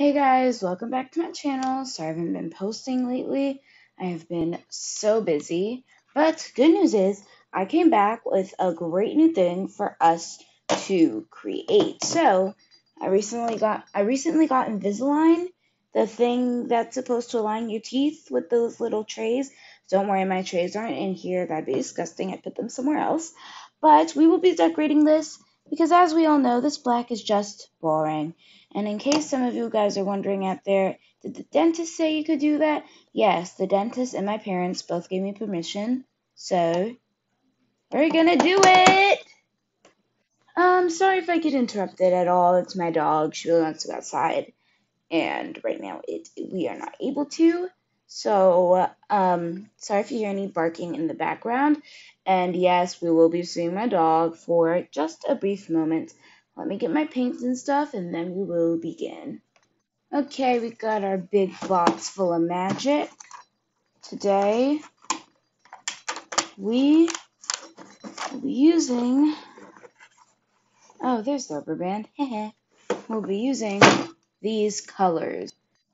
Hey guys, welcome back to my channel. Sorry I haven't been posting lately. I have been so busy. But good news is I came back with a great new thing for us to create. So I recently got I recently got Invisalign, the thing that's supposed to align your teeth with those little trays. Don't worry, my trays aren't in here. That'd be disgusting. I put them somewhere else. But we will be decorating this because as we all know, this black is just boring. And in case some of you guys are wondering out there, did the dentist say you could do that? Yes, the dentist and my parents both gave me permission. So, we're gonna do it! Um, sorry if I get interrupted at all. It's my dog. She really wants to go outside. And right now it we are not able to. So, um, sorry if you hear any barking in the background. And yes, we will be seeing my dog for just a brief moment. Let me get my paints and stuff and then we will begin. Okay, we got our big box full of magic. Today, we will be using. Oh, there's the rubber band. we'll be using these colors.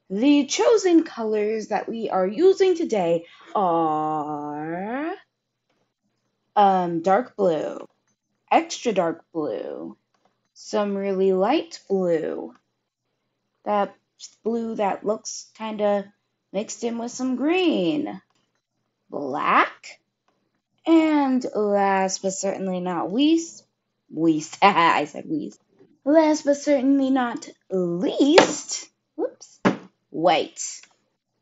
The chosen colors that we are using today are um, dark blue, extra dark blue, some really light blue, that blue that looks kind of mixed in with some green, black, and last but certainly not least, least, I said least, last but certainly not least, whoops, white.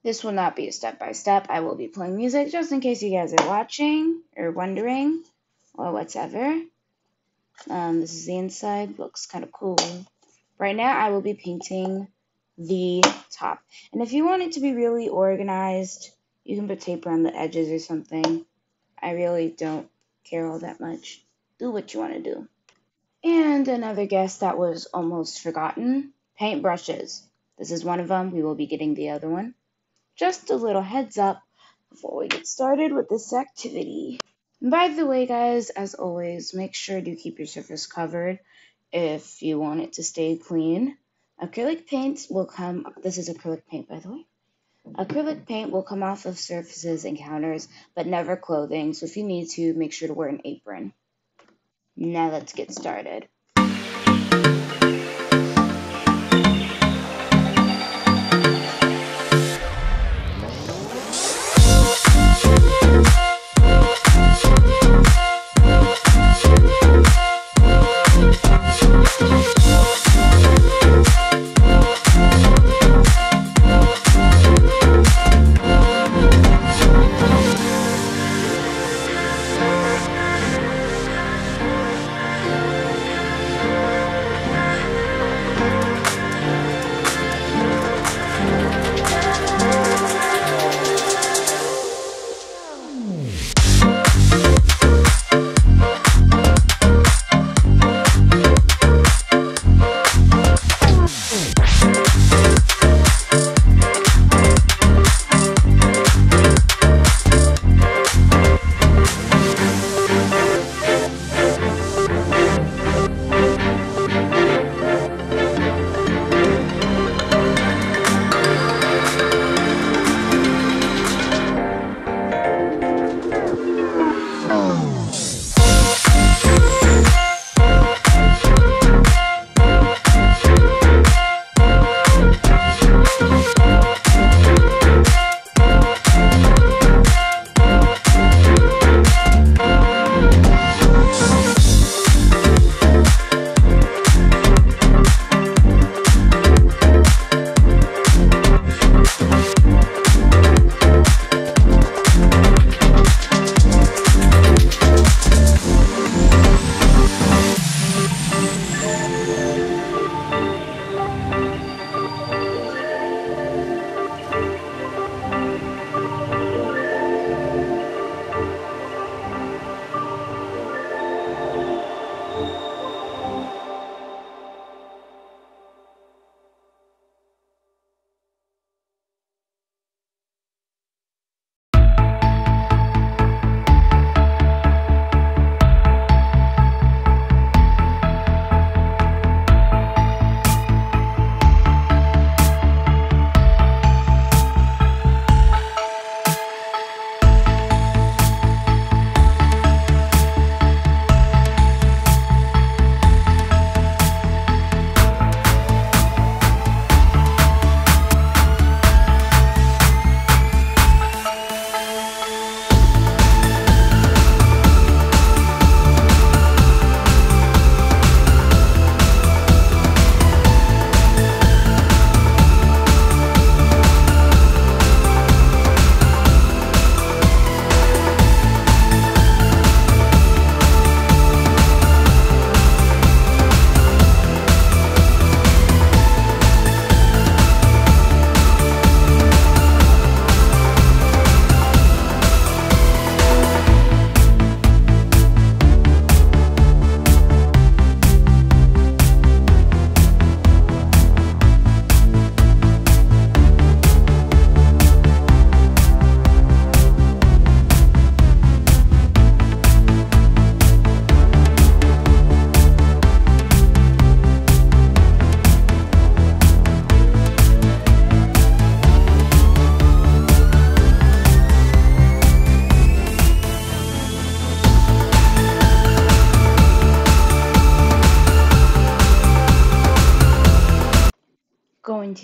This will not be a step by step. I will be playing music just in case you guys are watching or wondering or whatever. Um, this is the inside, looks kind of cool. Right now, I will be painting the top. And if you want it to be really organized, you can put tape around the edges or something. I really don't care all that much. Do what you want to do. And another guess that was almost forgotten paintbrushes. This is one of them. We will be getting the other one. Just a little heads up before we get started with this activity. And by the way, guys, as always, make sure to keep your surface covered if you want it to stay clean. Acrylic paint will come, this is acrylic paint by the way. Acrylic paint will come off of surfaces and counters, but never clothing, so if you need to, make sure to wear an apron. Now let's get started.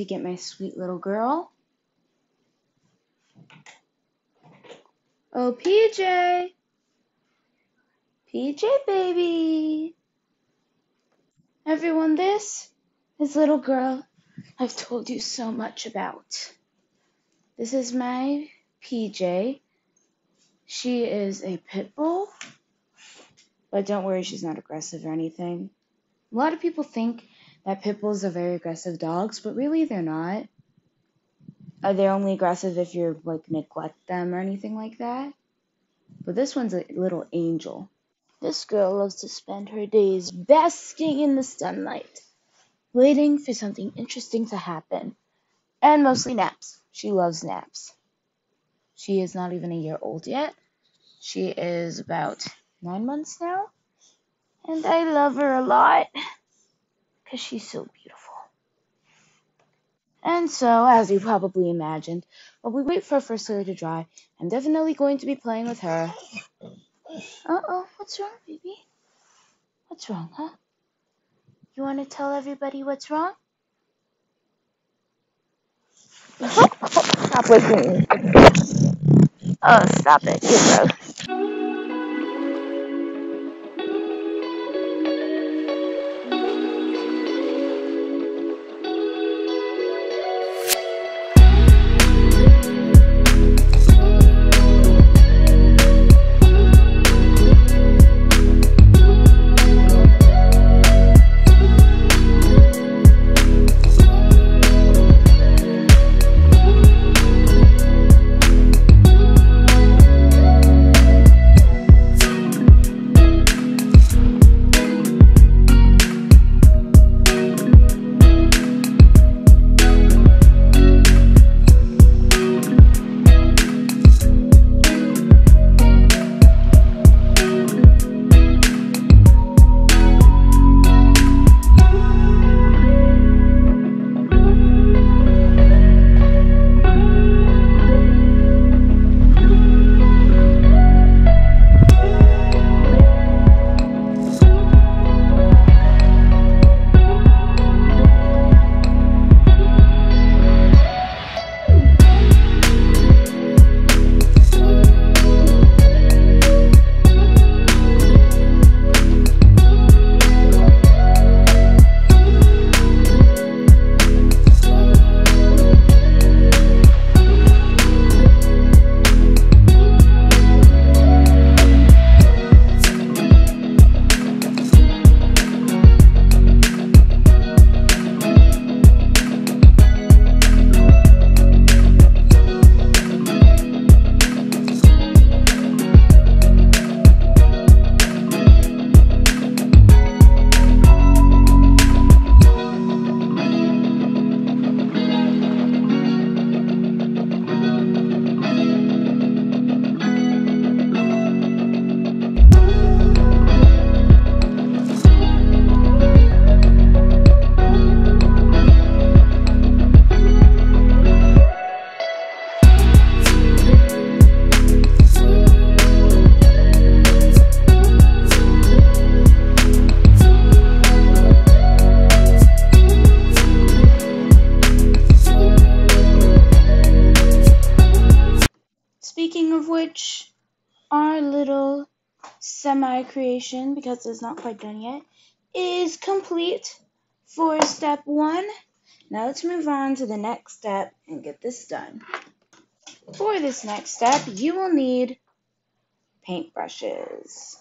To get my sweet little girl. Oh, PJ. PJ, baby. Everyone, this is little girl I've told you so much about. This is my PJ. She is a pit bull, but don't worry, she's not aggressive or anything. A lot of people think that pit bulls are very aggressive dogs, but really they're not. Uh, they're only aggressive if you're like neglect them or anything like that. But this one's a little angel. This girl loves to spend her days basking in the sunlight, waiting for something interesting to happen, and mostly naps. She loves naps. She is not even a year old yet. She is about nine months now, and I love her a lot because she's so beautiful. And so, as you probably imagined, while we wait for our first layer to dry, I'm definitely going to be playing with her uh-oh, what's wrong, baby? What's wrong, huh? You want to tell everybody what's wrong? stop listening. Oh, stop it. You're gross. Semi creation, because it's not quite done yet, is complete for step one. Now let's move on to the next step and get this done. For this next step, you will need paintbrushes.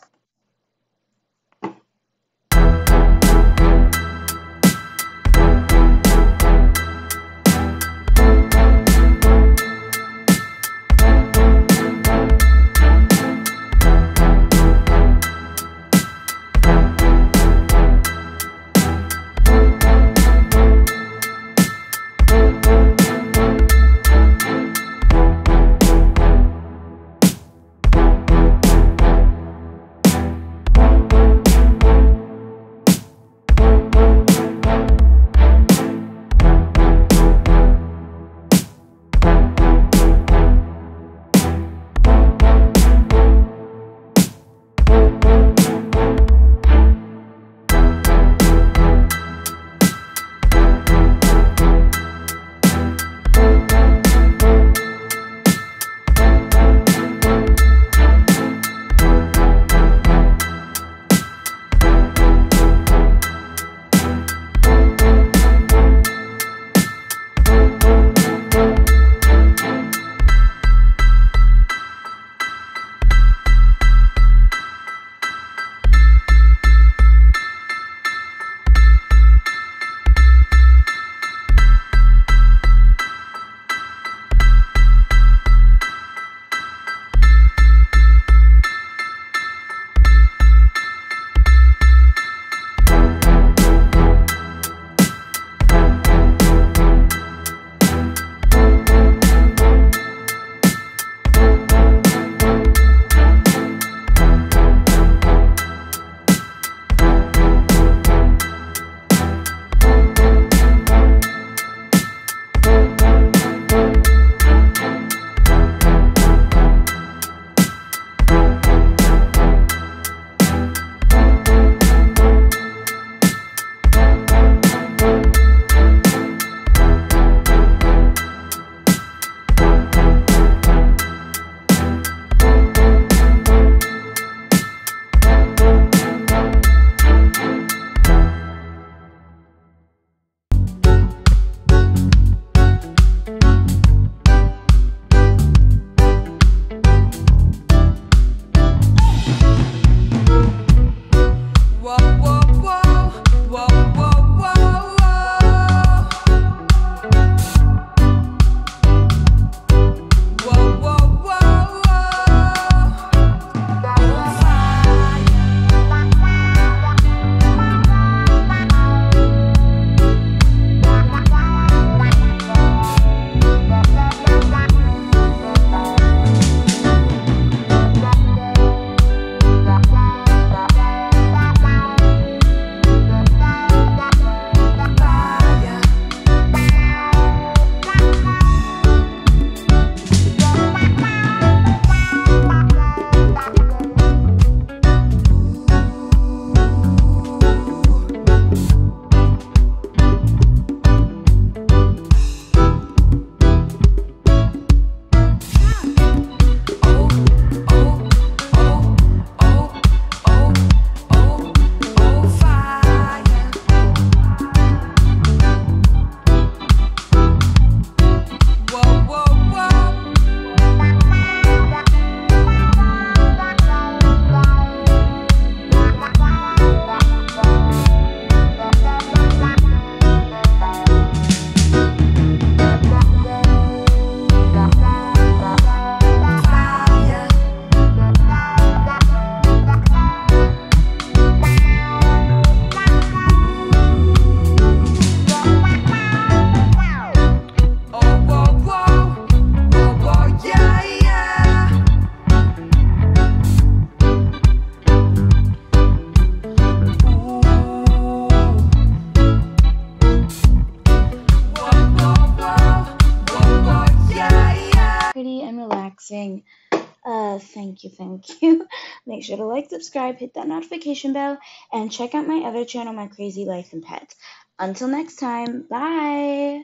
Thank you, thank you. Make sure to like, subscribe, hit that notification bell, and check out my other channel, My Crazy Life and Pets. Until next time, bye!